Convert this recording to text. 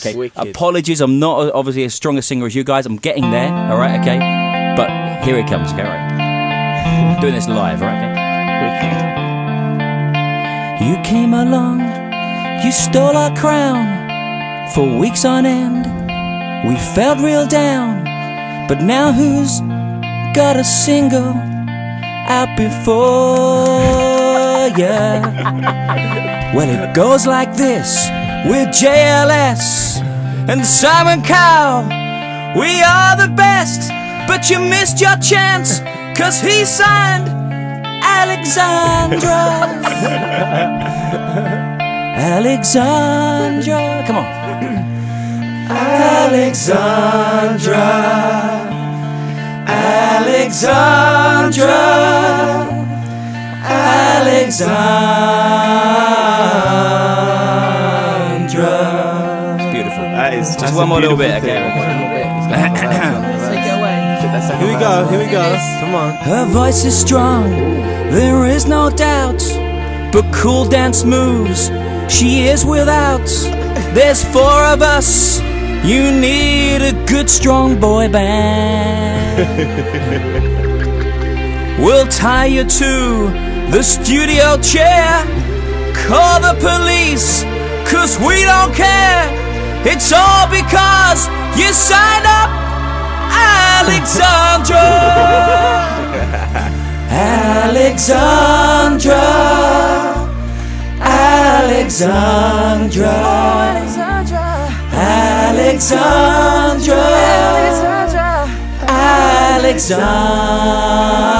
Okay. Wicked. Apologies, I'm not obviously as strong a singer as you guys. I'm getting there. All right. Okay. But here it comes. Okay. Right. Doing this live. All right. Okay. You came along. You stole our crown. For weeks on end, we felt real down. But now who's got a single out before ya? Well, it goes like this with JLS and Simon Cowell. We are the best, but you missed your chance, cause he signed Alexandra. Alexandra. Come on. Alexandra. Alexandra. Alexandra. Beautiful. Just one more little bit, okay? Here we go. Here we go. Come on. Her voice is strong, there is no doubt. But cool dance moves, she is without. There's four of us, you need a good strong boy band. we'll tie you to the studio chair. Call the police, cause we don't care. It's all because you signed up Alexandra. Alexandra. Alexandra. Alexandra. Oh, Alexandra. Alexandra.